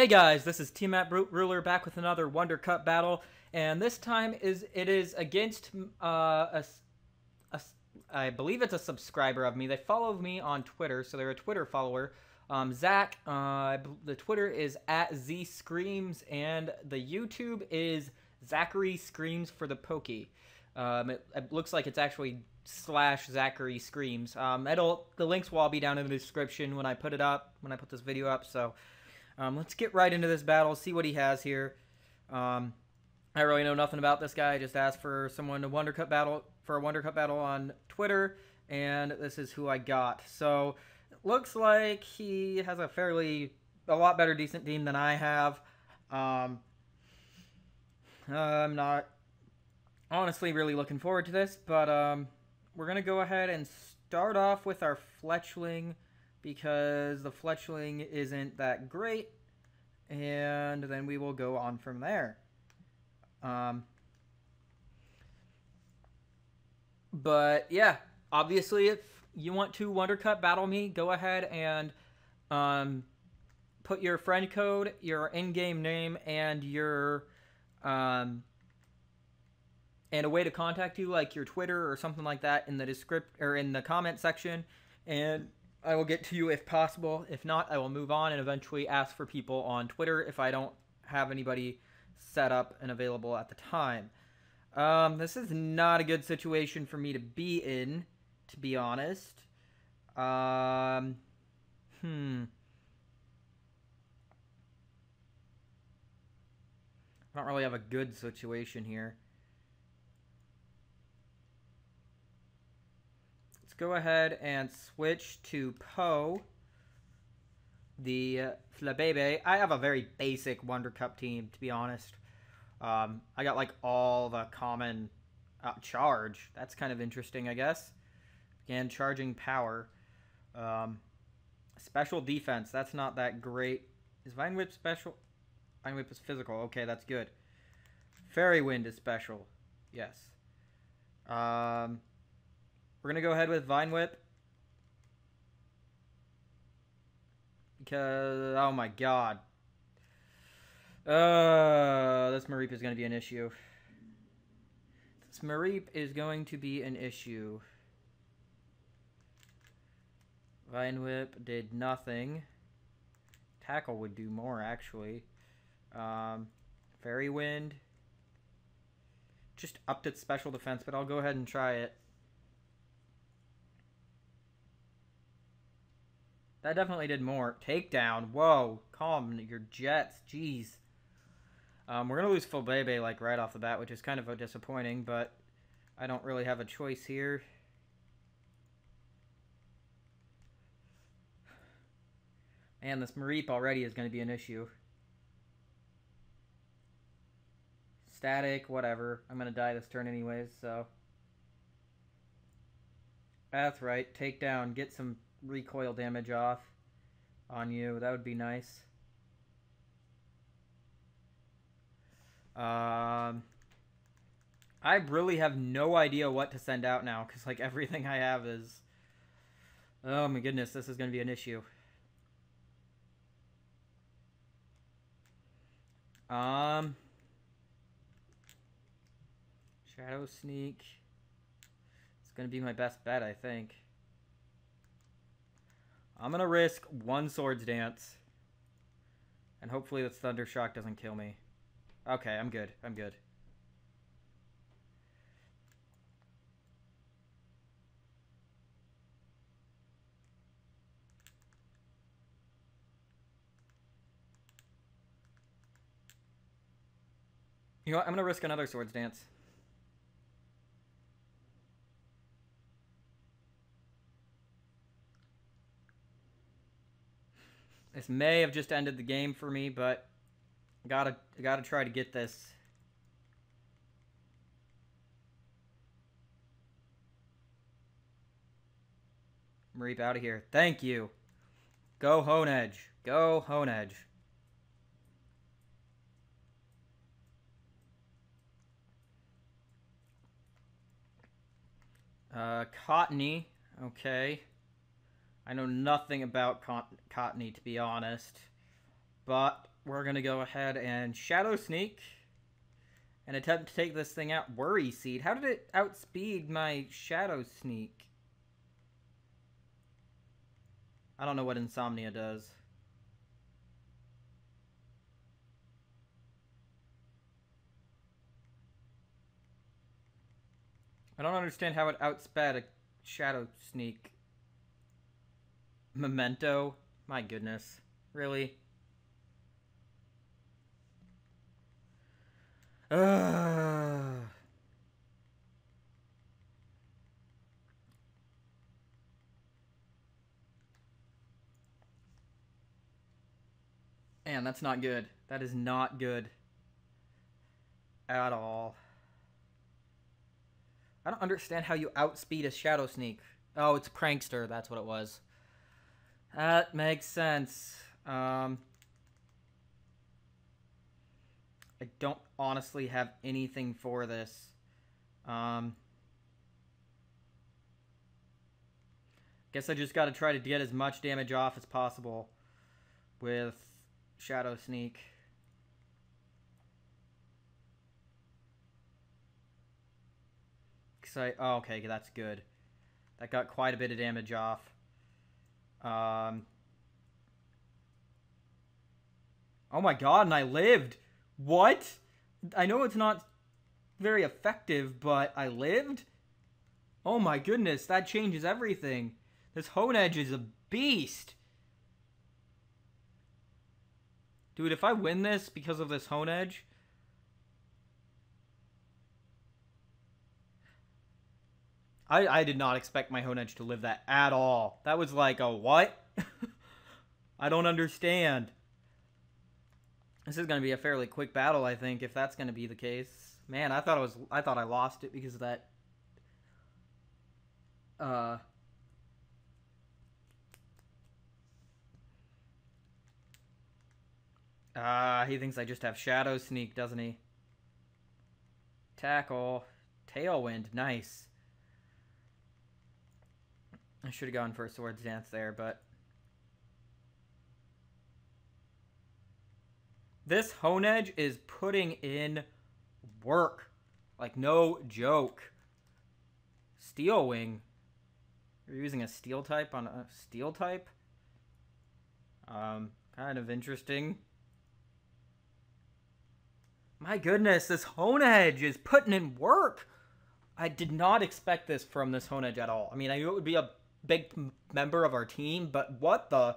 Hey guys, this is Brute Ruler back with another Wonder Cup battle, and this time is it is against uh, a, a, I believe it's a subscriber of me. They follow me on Twitter, so they're a Twitter follower. Um, Zach, uh, the Twitter is at Z Screams, and the YouTube is Zachary Screams for the Pokey. Um, it, it, looks like it's actually slash Zachary Screams. Um, it'll the links will all be down in the description when I put it up when I put this video up. So. Um, let's get right into this battle, see what he has here. Um, I really know nothing about this guy. I just asked for someone to Wonder Cup battle for a Wonder Cup battle on Twitter, and this is who I got. So looks like he has a fairly a lot better decent team than I have. Um, I'm not honestly really looking forward to this, but um, we're gonna go ahead and start off with our Fletchling because the fletchling isn't that great. And then we will go on from there. Um, but yeah, obviously, if you want to Wonder Cup battle me, go ahead and um, put your friend code, your in-game name, and your um, and a way to contact you, like your Twitter or something like that, in the descript or in the comment section, and I will get to you if possible. If not, I will move on and eventually ask for people on Twitter if I don't have anybody set up and available at the time. Um, this is not a good situation for me to be in, to be honest. Um, hmm. I don't really have a good situation here. Go ahead and switch to Poe, the uh, Flabebe. I have a very basic Wonder Cup team, to be honest. Um, I got like all the common uh, charge. That's kind of interesting, I guess. Again, charging power. Um, special defense. That's not that great. Is Vine Whip special? Vine Whip is physical. Okay, that's good. Fairy Wind is special. Yes. Um, we're going to go ahead with Vine Whip. Because, oh my god. Uh, this Mareep is going to be an issue. This Mareep is going to be an issue. Vine Whip did nothing. Tackle would do more, actually. Um, Fairy Wind. Just upped its special defense, but I'll go ahead and try it. That definitely did more. Takedown. Whoa. Calm your jets. Jeez. Um, we're going to lose full Flabebe, like, right off the bat, which is kind of a disappointing, but I don't really have a choice here. Man, this Mareep already is going to be an issue. Static, whatever. I'm going to die this turn anyways, so... That's right. Take down. Get some recoil damage off on you. That would be nice. Um, I really have no idea what to send out now because like everything I have is. Oh my goodness, this is going to be an issue. Um, Shadow Sneak. It's going to be my best bet, I think. I'm to risk one Swords Dance. And hopefully this Thunder Shock doesn't kill me. Okay, I'm good. I'm good. You know what? I'm to risk another Swords Dance. This may have just ended the game for me, but gotta gotta try to get this. Reap out of here. Thank you. Go Honedge. Go Honedge. Uh, Cottonee. Okay. I know nothing about Cottonee, to be honest. But we're going to go ahead and Shadow Sneak and attempt to take this thing out. Worry Seed. How did it outspeed my Shadow Sneak? I don't know what Insomnia does. I don't understand how it outsped a Shadow Sneak. Memento? My goodness. Really? Ugh. Man, that's not good. That is not good. At all. I don't understand how you outspeed a Shadow Sneak. Oh, it's Prankster. That's what it was. That makes sense. Um, I don't honestly have anything for this. Um, guess I just got to try to get as much damage off as possible with Shadow Sneak. Cause I, oh, okay, that's good. That got quite a bit of damage off. Um, oh my god, and I lived! What? I know it's not very effective, but I lived? Oh my goodness, that changes everything. This Honedge is a beast. Dude, if I win this because of this Honedge... I, I did not expect my Honedge to live that at all. That was like a what? I don't understand. This is going to be a fairly quick battle, I think, if that's going to be the case. Man, I thought I was I thought I lost it because of that uh Ah, uh, he thinks I just have Shadow Sneak, doesn't he? Tackle. Tailwind. Nice. I should have gone for a Swords Dance there, but... This Honedge is putting in work. Like, no joke. Steel Wing. You're using a steel type on a steel type? Um, kind of interesting. My goodness, this Honedge is putting in work. I did not expect this from this Honedge at all. I mean, I knew it would be a big member of our team, but what the...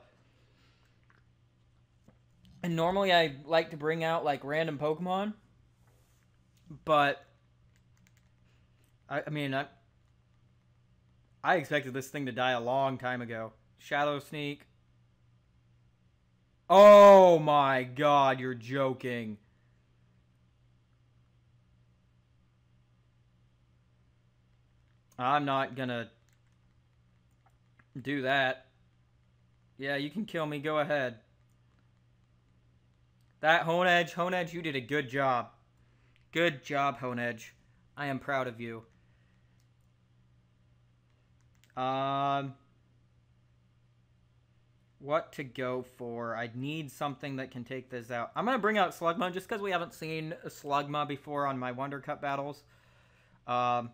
And normally I like to bring out, like, random Pokemon. But... I, I mean, I... I expected this thing to die a long time ago. Shadow Sneak. Oh my god, you're joking. I'm not gonna do that. Yeah, you can kill me. Go ahead. That Honedge, Honedge, you did a good job. Good job, Honedge. I am proud of you. Um, what to go for? I need something that can take this out. I'm going to bring out Slugma just because we haven't seen Slugma before on my Wonder Cup battles. Um,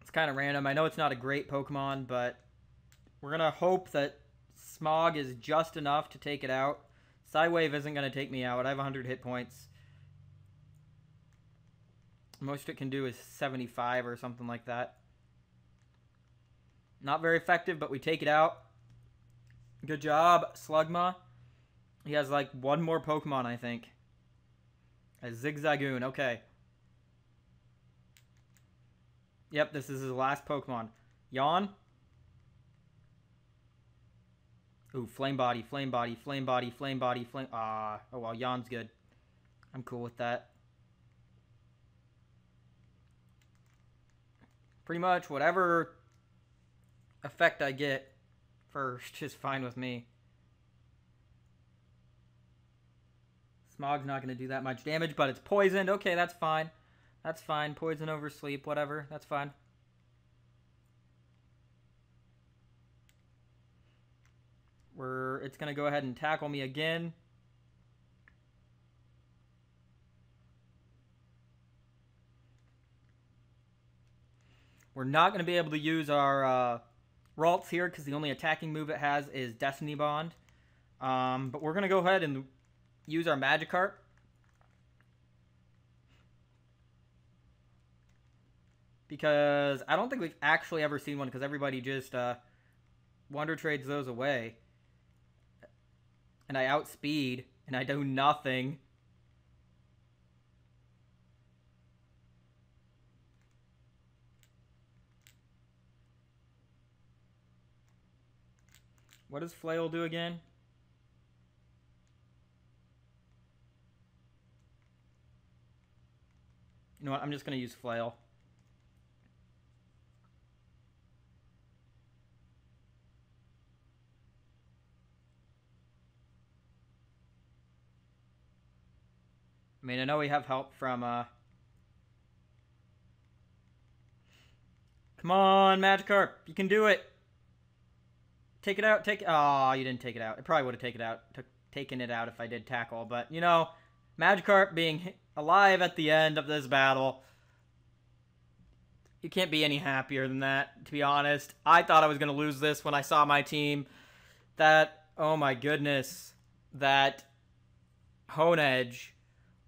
it's kind of random. I know it's not a great Pokemon, but we're going to hope that Smog is just enough to take it out. Psywave isn't going to take me out. I have 100 hit points. Most it can do is 75 or something like that. Not very effective, but we take it out. Good job, Slugma. He has like one more Pokemon, I think. A Zigzagoon, okay. Yep, this is his last Pokemon. Yawn. Ooh, Flame Body, Flame Body, Flame Body, Flame Body, Flame... Ah, oh well, Yawn's good. I'm cool with that. Pretty much whatever effect I get first is fine with me. Smog's not going to do that much damage, but it's poisoned. Okay, that's fine. That's fine. Poison over sleep, whatever. That's fine. It's going to go ahead and tackle me again. We're not going to be able to use our uh, Ralts here because the only attacking move it has is Destiny Bond. Um, but we're going to go ahead and use our Magikarp. Because I don't think we've actually ever seen one because everybody just uh, Wonder Trades those away. And I outspeed and I do nothing. What does Flail do again? You know what? I'm just going to use Flail. I mean, I know we have help from, uh... Come on, Magikarp. You can do it. Take it out. Take it. Oh, you didn't take it out. It probably would have taken it out. Took, taken it out if I did tackle. But, you know, Magikarp being alive at the end of this battle. You can't be any happier than that, to be honest. I thought I was going to lose this when I saw my team. That, oh my goodness, that Honedge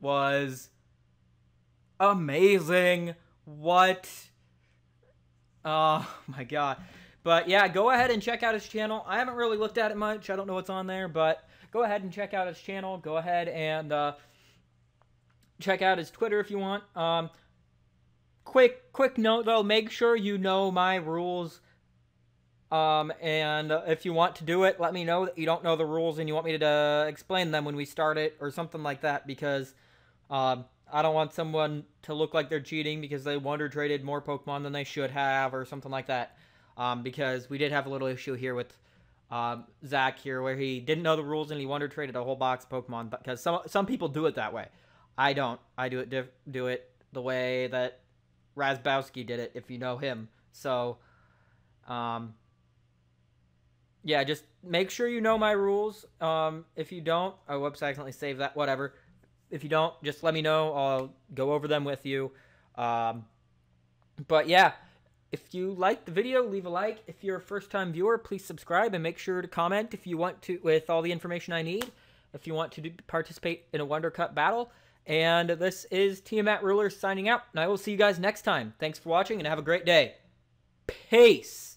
was amazing. What? Oh my god. But yeah, go ahead and check out his channel. I haven't really looked at it much. I don't know what's on there, but go ahead and check out his channel. Go ahead and uh, check out his Twitter if you want. Um, quick, quick note though, make sure you know my rules. Um, and if you want to do it, let me know that you don't know the rules and you want me to uh, explain them when we start it or something like that because um, I don't want someone to look like they're cheating because they wonder traded more Pokemon than they should have or something like that um, because we did have a little issue here with um, Zach here where he didn't know the rules and he wonder traded a whole box of Pokemon because some some people do it that way. I don't. I do it diff- do it the way that Razzbowski did it if you know him. So um yeah, just make sure you know my rules. Um, if you don't, I whoops, I accidentally saved that. Whatever. If you don't, just let me know. I'll go over them with you. Um, but yeah, if you liked the video, leave a like. If you're a first-time viewer, please subscribe and make sure to comment if you want to with all the information I need. If you want to do, participate in a Wonder Cup battle. And this is Tiamat Ruler signing out, and I will see you guys next time. Thanks for watching, and have a great day. Peace!